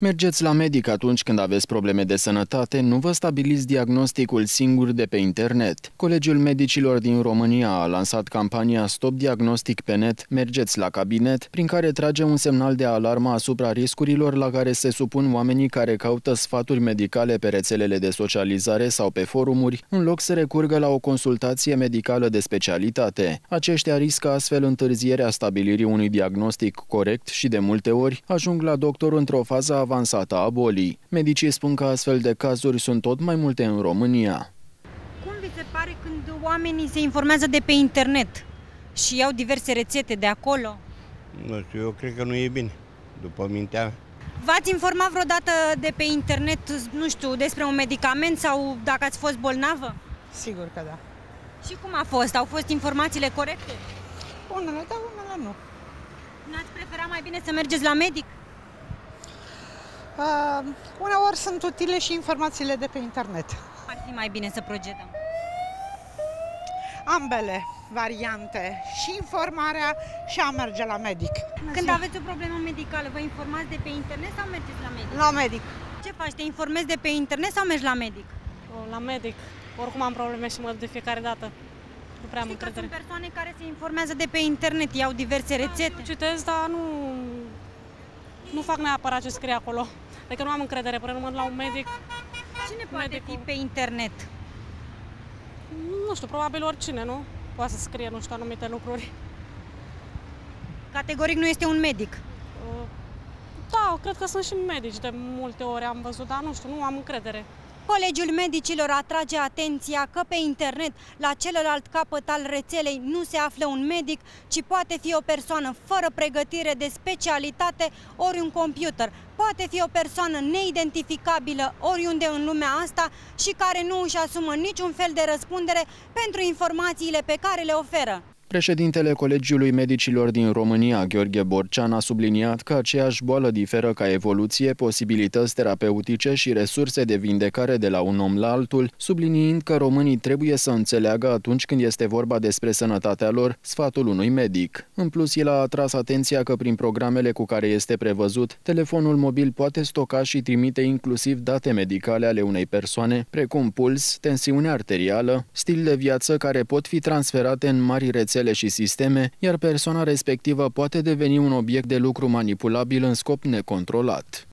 Mergeți la medic atunci când aveți probleme de sănătate, nu vă stabiliți diagnosticul singur de pe internet. Colegiul Medicilor din România a lansat campania Stop Diagnostic pe net, mergeți la cabinet, prin care trage un semnal de alarmă asupra riscurilor la care se supun oamenii care caută sfaturi medicale pe rețelele de socializare sau pe forumuri, în loc să recurgă la o consultație medicală de specialitate. Aceștia riscă astfel întârzierea stabilirii unui diagnostic corect și de multe ori ajung la doctor într-o fază avansată a bolii. Medicii spun că astfel de cazuri sunt tot mai multe în România. Cum vi se pare când oamenii se informează de pe internet și iau diverse rețete de acolo? Nu știu, eu cred că nu e bine, după mintea V-ați informat vreodată de pe internet, nu știu, despre un medicament sau dacă ați fost bolnavă? Sigur că da. Și cum a fost? Au fost informațiile corecte? Unele da, unele nu. N-ați prefera mai bine să mergeți la medic? Uh, uneori sunt utile și informațiile de pe internet. Ar fi mai bine să procedăm. Ambele variante, și informarea și a merge la medic. Când aveți o problemă medicală, vă informați de pe internet sau mergeți la medic? La medic. Ce faci? Te informezi de pe internet sau mergi la medic? La medic. Oricum am probleme și mă duc de fiecare dată. Nu prea am Știi că încredere. sunt persoane care se informează de pe internet, iau diverse rețete. Eu citesc, dar nu, nu fac neapărat ce scrie acolo. Adică nu am încredere până nu mă duc la un medic. Cine poate medicul. fi pe internet? Nu știu, probabil oricine, nu? Poate să scrie, nu știu, anumite lucruri. Categoric nu este un medic. Uh, Da, cred că sunt și medici de multe ori am văzut, dar nu știu, nu am încredere. Colegiul Medicilor atrage atenția că pe internet, la celălalt capăt al rețelei, nu se află un medic, ci poate fi o persoană fără pregătire de specialitate ori un computer. Poate fi o persoană neidentificabilă oriunde în lumea asta și care nu își asumă niciun fel de răspundere pentru informațiile pe care le oferă. Președintele Colegiului Medicilor din România, Gheorghe Borcean, a subliniat că aceeași boală diferă ca evoluție, posibilități terapeutice și resurse de vindecare de la un om la altul, subliniind că românii trebuie să înțeleagă atunci când este vorba despre sănătatea lor sfatul unui medic. În plus, el a atras atenția că prin programele cu care este prevăzut, telefonul mobil poate stoca și trimite inclusiv date medicale ale unei persoane, precum puls, tensiune arterială, stil de viață care pot fi transferate în mari rețele și sisteme, iar persoana respectivă poate deveni un obiect de lucru manipulabil în scop necontrolat.